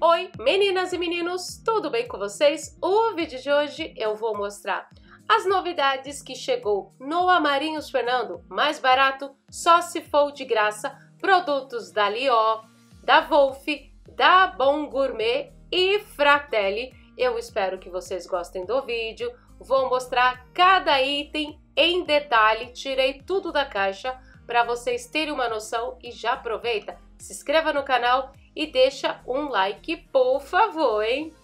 Oi, meninas e meninos, tudo bem com vocês? O vídeo de hoje eu vou mostrar as novidades que chegou no Amarinhos Fernando, mais barato, só se for de graça, produtos da Lió, da Wolf, da Bom Gourmet e Fratelli. Eu espero que vocês gostem do vídeo, vou mostrar cada item em detalhe, tirei tudo da caixa para vocês terem uma noção e já aproveita, se inscreva no canal e deixa um like, por favor, hein?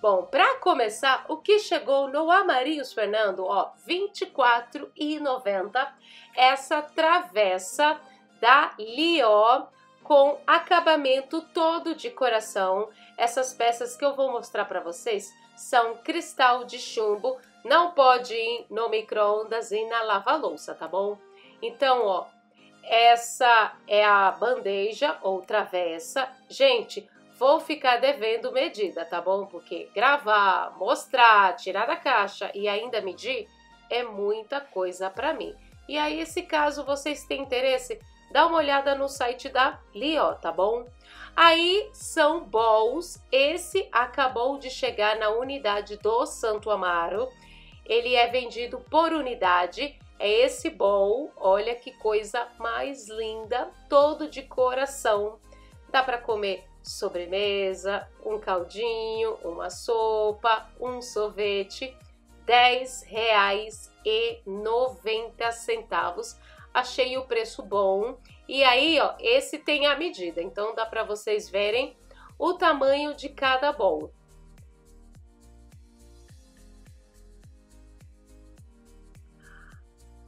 Bom, para começar, o que chegou no Amarinhos Fernando, ó, R$ 24,90, essa travessa da Lió com acabamento todo de coração. Essas peças que eu vou mostrar para vocês são cristal de chumbo, não pode ir no micro-ondas e na lava-louça, tá bom? Então, ó, essa é a bandeja ou travessa. Gente, vou ficar devendo medida, tá bom? Porque gravar, mostrar, tirar da caixa e ainda medir é muita coisa para mim. E aí, esse caso vocês têm interesse, dá uma olhada no site da Lió, tá bom? Aí são bowls, esse acabou de chegar na unidade do Santo Amaro. Ele é vendido por unidade é esse bowl, olha que coisa mais linda, todo de coração. Dá para comer sobremesa, um caldinho, uma sopa, um sorvete, R$ 10,90. Achei o preço bom. E aí, ó, esse tem a medida, então dá para vocês verem o tamanho de cada bowl.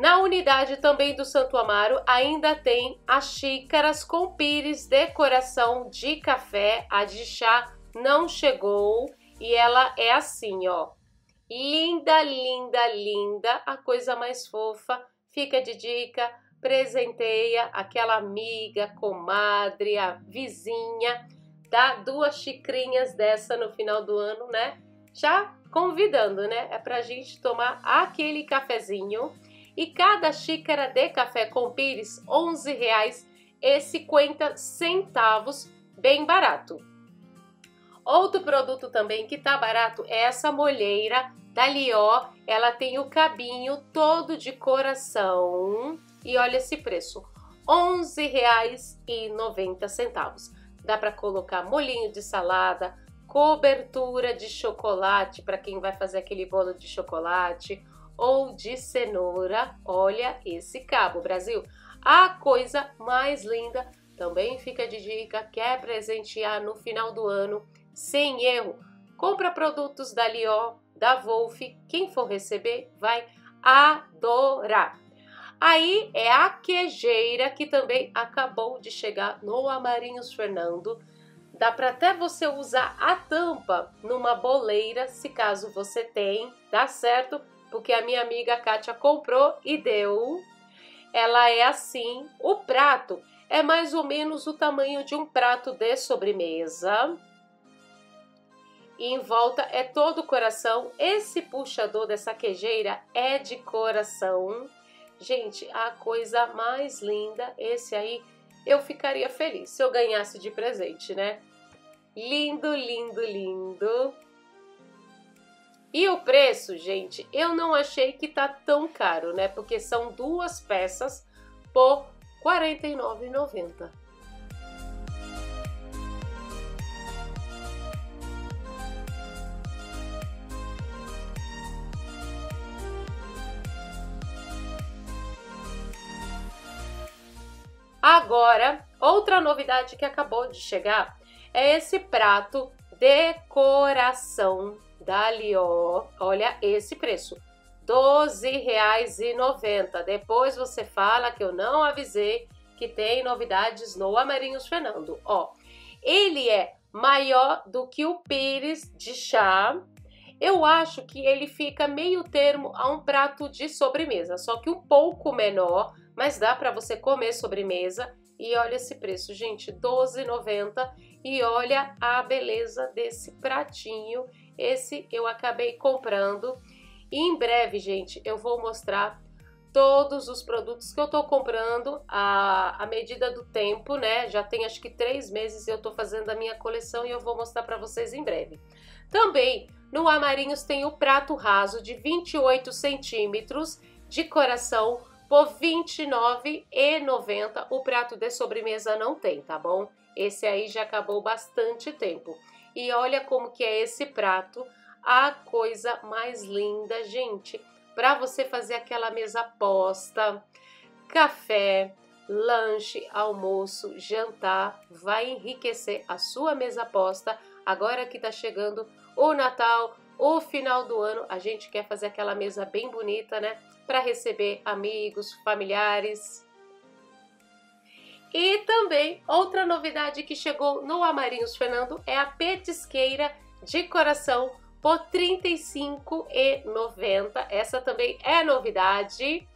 Na unidade também do Santo Amaro ainda tem as xícaras com pires decoração de café. A de chá não chegou e ela é assim, ó. Linda, linda, linda, a coisa mais fofa. Fica de dica, presenteia aquela amiga, comadre, a vizinha. Dá duas xicrinhas dessa no final do ano, né? Já convidando, né? É pra gente tomar aquele cafezinho e cada xícara de café com pires R$ 11,50, bem barato. Outro produto também que tá barato é essa molheira da Lió, ela tem o cabinho todo de coração e olha esse preço, R$ 11,90. Dá para colocar molinho de salada, cobertura de chocolate para quem vai fazer aquele bolo de chocolate, ou de cenoura. Olha esse cabo, Brasil. A coisa mais linda também fica de dica, quer presentear no final do ano, sem erro. Compra produtos da Lió, da Wolf, quem for receber vai adorar. Aí é a quejeira que também acabou de chegar no Amarinhos Fernando. Dá para até você usar a tampa numa boleira, se caso você tem, dá certo? Porque a minha amiga Kátia comprou e deu. Ela é assim. O prato é mais ou menos o tamanho de um prato de sobremesa. E em volta é todo coração. Esse puxador dessa quejeira é de coração. Gente, a coisa mais linda, esse aí, eu ficaria feliz se eu ganhasse de presente, né? Lindo, lindo, lindo. E o preço, gente, eu não achei que tá tão caro, né? Porque são duas peças por R$ 49,90. Agora, outra novidade que acabou de chegar é esse prato decoração Dali, ó, olha esse preço. R$ 12,90. Depois você fala que eu não avisei que tem novidades no Amarinhos Fernando. Ó, ele é maior do que o pires de chá. Eu acho que ele fica meio termo a um prato de sobremesa, só que um pouco menor, mas dá para você comer sobremesa. E olha esse preço, gente, R$ 12,90. E olha a beleza desse pratinho esse eu acabei comprando. E em breve, gente, eu vou mostrar todos os produtos que eu tô comprando a medida do tempo, né? Já tem acho que três meses eu tô fazendo a minha coleção e eu vou mostrar para vocês em breve. Também no Amarinhos tem o prato raso de 28 centímetros de coração por R$ 29,90. O prato de sobremesa não tem, tá bom? Esse aí já acabou bastante tempo. E olha como que é esse prato, a coisa mais linda, gente para você fazer aquela mesa posta, café, lanche, almoço, jantar, vai enriquecer a sua mesa posta. Agora que está chegando o Natal, o final do ano, a gente quer fazer aquela mesa bem bonita, né? Para receber amigos, familiares. E também outra novidade que chegou no Amarinhos Fernando é a petisqueira de coração por R$ 35,90. Essa também é novidade.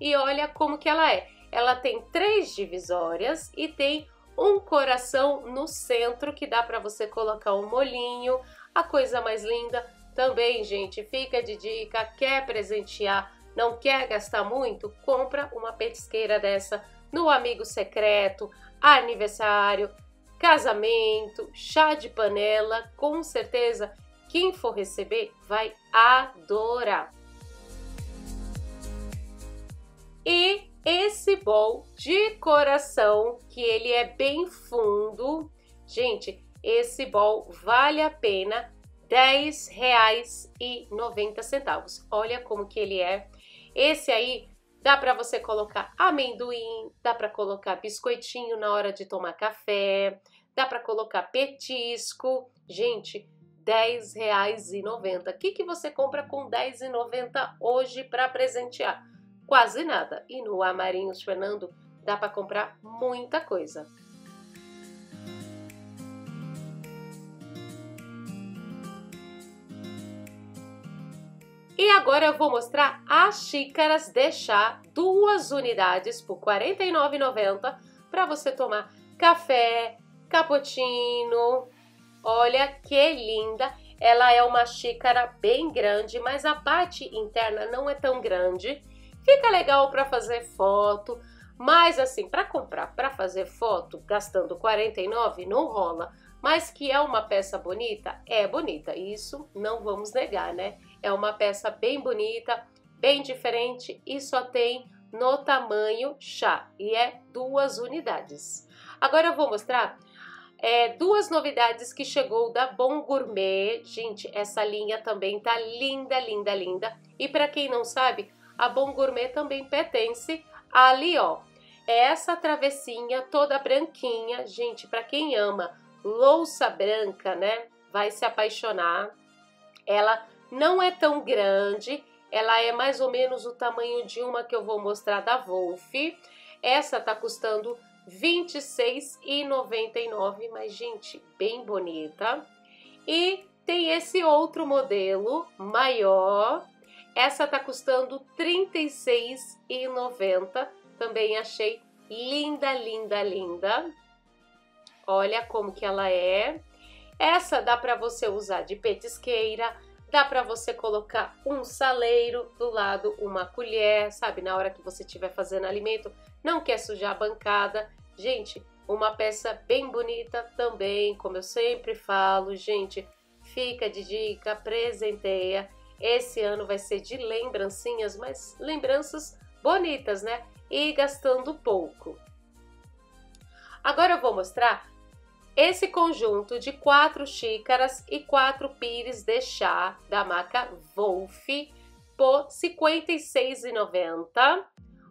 E olha como que ela é. Ela tem três divisórias e tem um coração no centro que dá para você colocar um molinho. A coisa mais linda também, gente, fica de dica, quer presentear, não quer gastar muito? Compra uma petisqueira dessa no amigo secreto, aniversário, casamento, chá de panela, com certeza quem for receber vai adorar. E esse bol de coração, que ele é bem fundo, gente, esse bol vale a pena R$10,90. Olha como que ele é. Esse aí dá para você colocar amendoim, dá para colocar biscoitinho na hora de tomar café, dá para colocar petisco. Gente, R$10,90. O que, que você compra com R$10,90 hoje para presentear? Quase nada. E no Amarinhos Fernando dá para comprar muita coisa. E agora eu vou mostrar as xícaras de chá, duas unidades por R$ 49,90 para você tomar café, cappuccino, Olha que linda! Ela é uma xícara bem grande, mas a parte interna não é tão grande. Fica legal para fazer foto, mas assim, para comprar, para fazer foto, gastando 49 não rola. Mas que é uma peça bonita, é bonita. Isso não vamos negar, né? É uma peça bem bonita, bem diferente e só tem no tamanho chá e é duas unidades. Agora eu vou mostrar é, duas novidades que chegou da Bom Gourmet. Gente, essa linha também tá linda, linda, linda. E para quem não sabe, a Bom Gourmet também pertence ali, ó. É essa travessinha toda branquinha. Gente, para quem ama louça branca, né? Vai se apaixonar. Ela não é tão grande, ela é mais ou menos o tamanho de uma que eu vou mostrar da Wolf. Essa tá custando R$ 26,99, mas gente, bem bonita. E tem esse outro modelo maior. Essa tá custando R$ 36,90. Também achei linda, linda, linda. Olha como que ela é. Essa dá para você usar de petisqueira, dá para você colocar um saleiro do lado, uma colher, sabe? Na hora que você estiver fazendo alimento, não quer sujar a bancada. Gente, uma peça bem bonita também, como eu sempre falo, gente, fica de dica, presenteia. Esse ano vai ser de lembrancinhas, mas lembranças bonitas, né? E gastando pouco. Agora eu vou mostrar esse conjunto de quatro xícaras e quatro pires de chá da marca Wolf por R$ 56,90.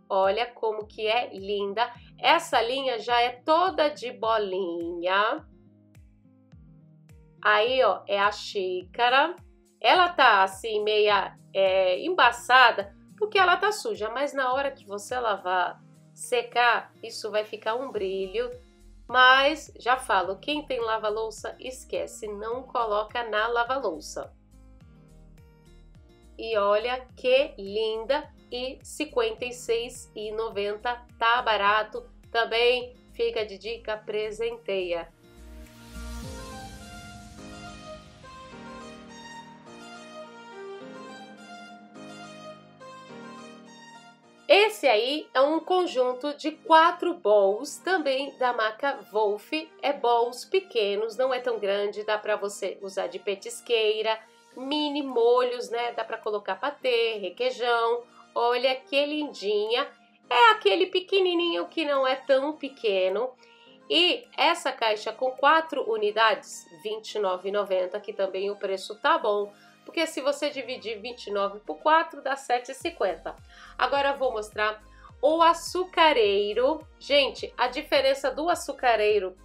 Olha como que é linda. Essa linha já é toda de bolinha. Aí, ó, é a xícara. Ela tá assim, meia é, embaçada, porque ela tá suja. Mas na hora que você lavar, secar, isso vai ficar um brilho. Mas, já falo, quem tem lava-louça, esquece, não coloca na lava-louça. E olha que linda e R$ 56,90 tá barato. Também fica de dica, presenteia. Esse aí é um conjunto de quatro bowls, também da marca Wolf. É bowls pequenos, não é tão grande, dá para você usar de petisqueira, mini molhos, né? Dá para colocar patê, requeijão. Olha que lindinha. É aquele pequenininho que não é tão pequeno. E essa caixa com quatro unidades, R$ 29,90, que também o preço tá bom porque se você dividir 29 por 4 dá 7,50. Agora vou mostrar o açucareiro. Gente, a diferença do açucareiro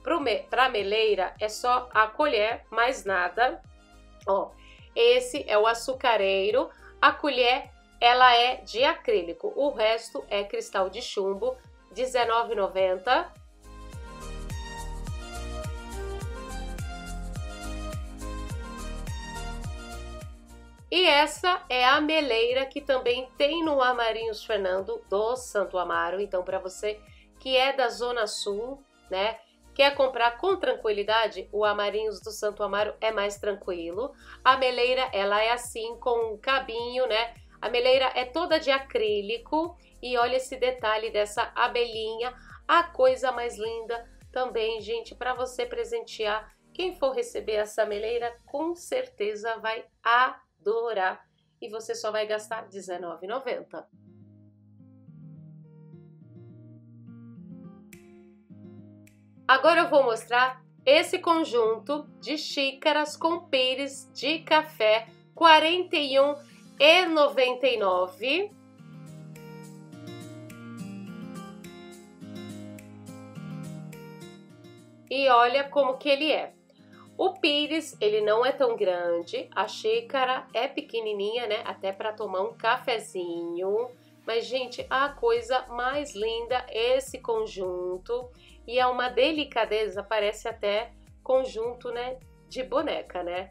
para a meleira é só a colher, mais nada. Ó, esse é o açucareiro. A colher, ela é de acrílico. O resto é cristal de chumbo, R$19,90. E essa é a meleira que também tem no Amarinhos Fernando do Santo Amaro. Então, para você que é da Zona Sul, né, quer comprar com tranquilidade, o Amarinhos do Santo Amaro é mais tranquilo. A meleira, ela é assim, com um cabinho, né? A meleira é toda de acrílico e olha esse detalhe dessa abelhinha, a coisa mais linda também, gente, para você presentear. Quem for receber essa meleira, com certeza vai adorar e você só vai gastar R$19,90. Agora eu vou mostrar esse conjunto de xícaras com pires de café R$ 41,99. E olha como que ele é. O pires, ele não é tão grande, a xícara é pequenininha, né? Até para tomar um cafezinho. Mas, gente, a coisa mais linda é esse conjunto. E é uma delicadeza, parece até conjunto, né? De boneca, né?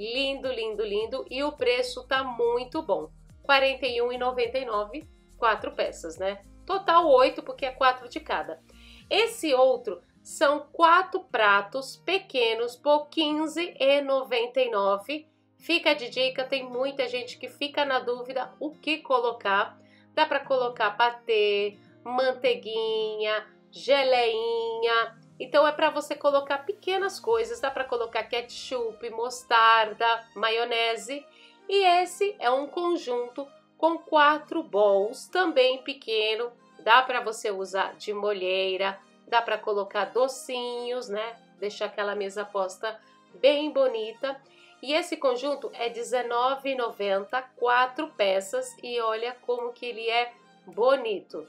Lindo, lindo, lindo. E o preço tá muito bom. R$ 41,99, quatro peças, né? Total oito, porque é quatro de cada. Esse outro são quatro pratos pequenos por R$ 15,99. Fica de dica, tem muita gente que fica na dúvida o que colocar. Dá para colocar patê, manteiguinha, geleinha. Então é para você colocar pequenas coisas, dá para colocar ketchup, mostarda, maionese. E esse é um conjunto com quatro bowls, também pequeno, dá para você usar de molheira, Dá para colocar docinhos, né? Deixar aquela mesa posta bem bonita. E esse conjunto é R$19,90, quatro peças e olha como que ele é bonito.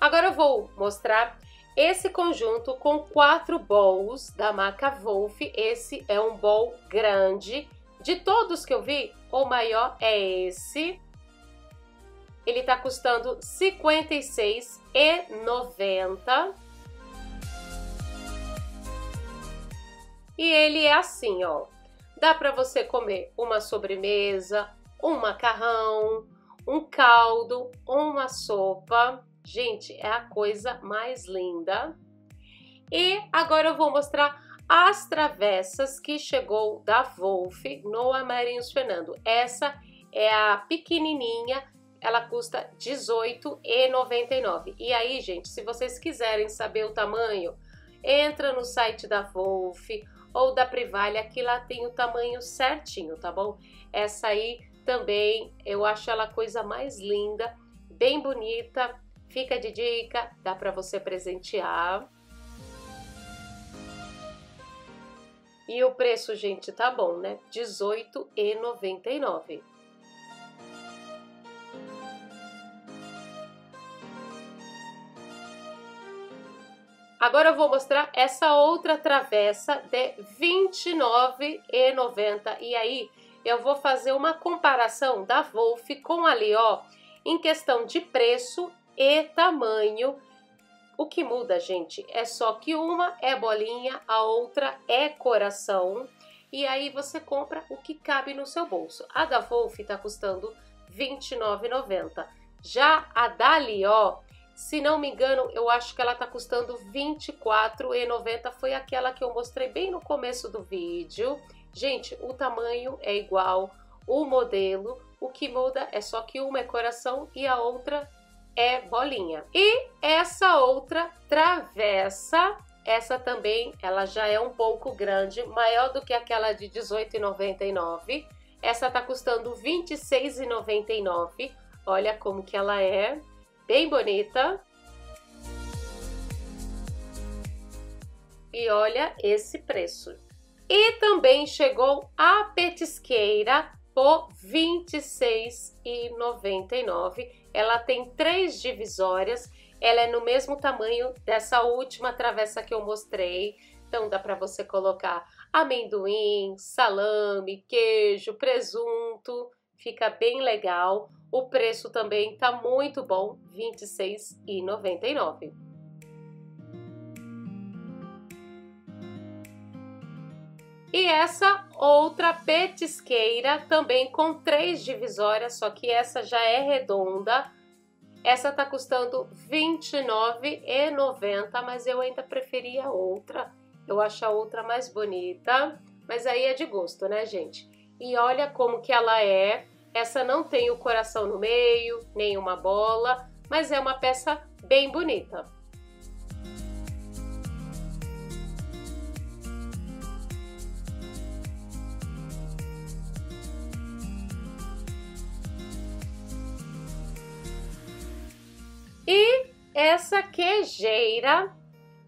Agora eu vou mostrar esse conjunto com quatro bowls da marca Wolf, esse é um bowl grande. De todos que eu vi, o maior é esse. Ele tá custando R$ 56,90. E ele é assim, ó. Dá para você comer uma sobremesa, um macarrão, um caldo, uma sopa. Gente, é a coisa mais linda. E agora eu vou mostrar as travessas que chegou da Wolf no Amarinhos Fernando. Essa é a pequenininha, ela custa R$18,99. E aí, gente, se vocês quiserem saber o tamanho, entra no site da Wolf ou da Privalha, que lá tem o tamanho certinho, tá bom? Essa aí também, eu acho ela a coisa mais linda, bem bonita, Fica de dica, dá para você presentear. E o preço, gente, tá bom, né? R$18,99. Agora eu vou mostrar essa outra travessa de R$29,90. E aí eu vou fazer uma comparação da Wolf com a Lió em questão de preço e tamanho. O que muda, gente, é só que uma é bolinha, a outra é coração. E aí você compra o que cabe no seu bolso. A da Wolf tá custando R$29,90. Já a da Lió, Se não me engano, eu acho que ela tá custando R$24,90. Foi aquela que eu mostrei bem no começo do vídeo. Gente, o tamanho é igual, o modelo, o que muda é só que uma é coração e a outra é bolinha. E essa outra travessa, essa também, ela já é um pouco grande, maior do que aquela de R$18,99. Essa tá custando R$26,99. Olha como que ela é, bem bonita. E olha esse preço. E também chegou a petisqueira por R$ 26,99. Ela tem três divisórias, ela é no mesmo tamanho dessa última travessa que eu mostrei. Então dá para você colocar amendoim, salame, queijo, presunto, fica bem legal. O preço também tá muito bom, R$ 26,99. E essa outra petisqueira também com três divisórias, só que essa já é redonda. Essa tá custando R$29,90, mas eu ainda preferia a outra. Eu acho a outra mais bonita, mas aí é de gosto, né, gente? E olha como que ela é. Essa não tem o coração no meio, nem uma bola, mas é uma peça bem bonita. E essa queijeira,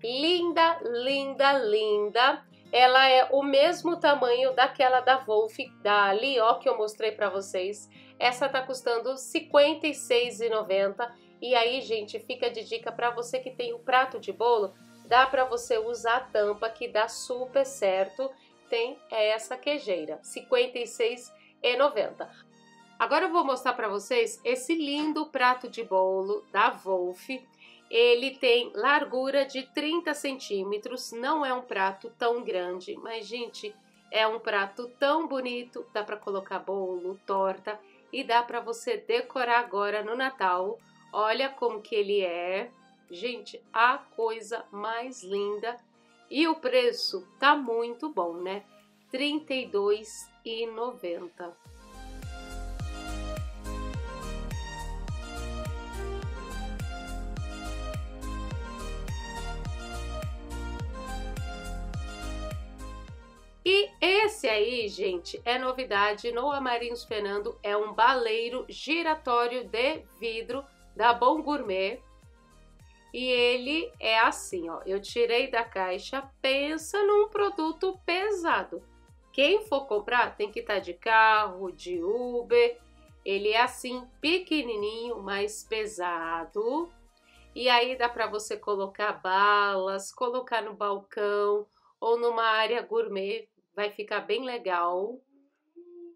linda, linda, linda, ela é o mesmo tamanho daquela da Wolf, da Lió que eu mostrei para vocês. Essa tá custando R$ 56,90. E aí, gente, fica de dica para você que tem o prato de bolo, dá para você usar a tampa que dá super certo. Tem essa queijeira, R$ 56,90. Agora eu vou mostrar para vocês esse lindo prato de bolo da Wolf. Ele tem largura de 30 centímetros, não é um prato tão grande, mas gente, é um prato tão bonito, dá para colocar bolo, torta e dá para você decorar agora no Natal. Olha como que ele é. Gente, a coisa mais linda. E o preço tá muito bom, né? R$ 32,90. Esse aí, gente, é novidade no Amarinhos Fernando, é um baleiro giratório de vidro da Bom Gourmet. E ele é assim, ó, eu tirei da caixa, pensa num produto pesado. Quem for comprar tem que estar tá de carro, de Uber. Ele é assim, pequenininho, mais pesado. E aí dá para você colocar balas, colocar no balcão ou numa área gourmet vai ficar bem legal.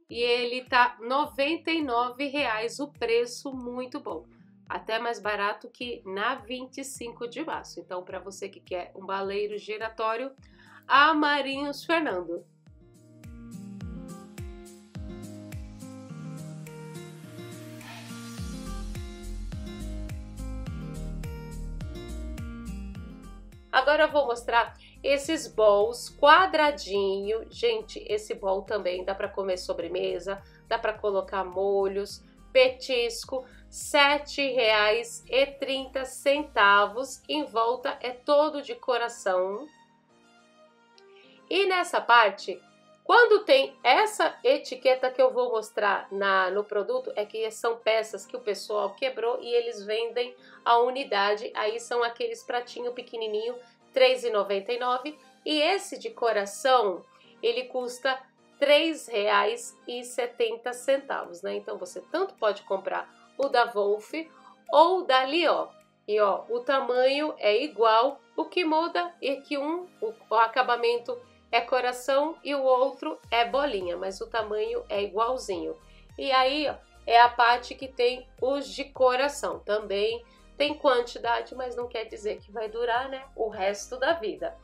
E ele tá R$ 99,00 o preço, muito bom. Até mais barato que na 25 de março. Então, para você que quer um baleiro giratório, a Marinhos Fernando. Agora eu vou mostrar esses bowls quadradinho. Gente, esse bowl também dá para comer sobremesa, dá para colocar molhos, petisco, R$ 7,30. Em volta é todo de coração. E nessa parte, quando tem essa etiqueta que eu vou mostrar na, no produto, é que são peças que o pessoal quebrou e eles vendem a unidade. Aí são aqueles pratinho pequenininho 3,99 e esse de coração ele custa R$ 3,70, né? Então você tanto pode comprar o da Wolf ou da Lió. E ó, o tamanho é igual, o que muda é que um, o, o acabamento é coração e o outro é bolinha, mas o tamanho é igualzinho. E aí, ó, é a parte que tem os de coração, também tem quantidade, mas não quer dizer que vai durar, né, o resto da vida.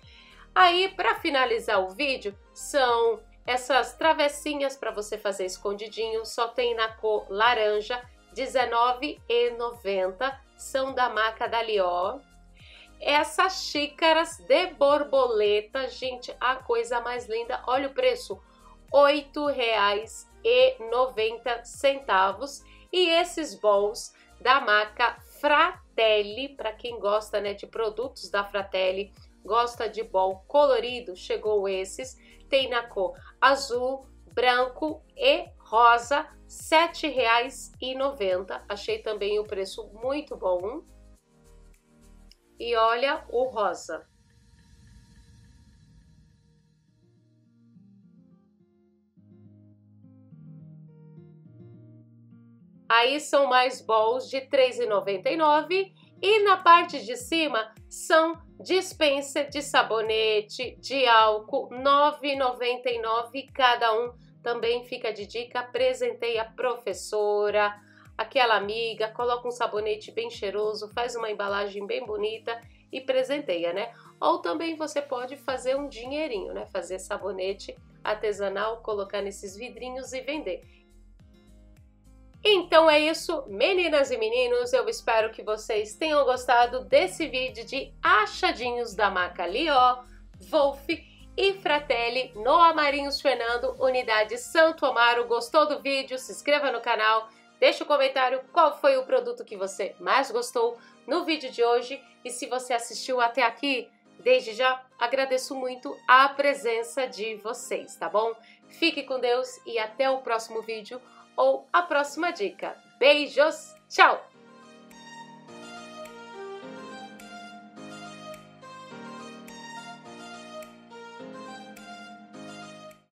Aí, para finalizar o vídeo, são essas travessinhas para você fazer escondidinho, só tem na cor laranja, R$19,90. são da marca Dalió. Essas xícaras de borboleta, gente, a coisa mais linda. Olha o preço, R$ 8,90. E esses bowls da marca Fratelli, para quem gosta né, de produtos da Fratelli, gosta de bowl colorido, chegou esses. Tem na cor azul, branco e rosa, R$ 7,90. Achei também o preço muito bom. E olha o rosa. Aí são mais bowls de R$ 3,99 e na parte de cima são dispensa de sabonete, de álcool, R$ 9,99 cada um. Também fica de dica, apresentei a professora, aquela amiga, coloca um sabonete bem cheiroso, faz uma embalagem bem bonita e presenteia, né? Ou também você pode fazer um dinheirinho, né? Fazer sabonete artesanal, colocar nesses vidrinhos e vender. Então é isso, meninas e meninos, eu espero que vocês tenham gostado desse vídeo de achadinhos da marca Lió, Wolf e Fratelli no Amarinhos Fernando, unidade Santo Amaro. Gostou do vídeo? Se inscreva no canal, deixe um comentário qual foi o produto que você mais gostou no vídeo de hoje e se você assistiu até aqui, desde já agradeço muito a presença de vocês, tá bom? Fique com Deus e até o próximo vídeo ou a próxima dica. Beijos, tchau!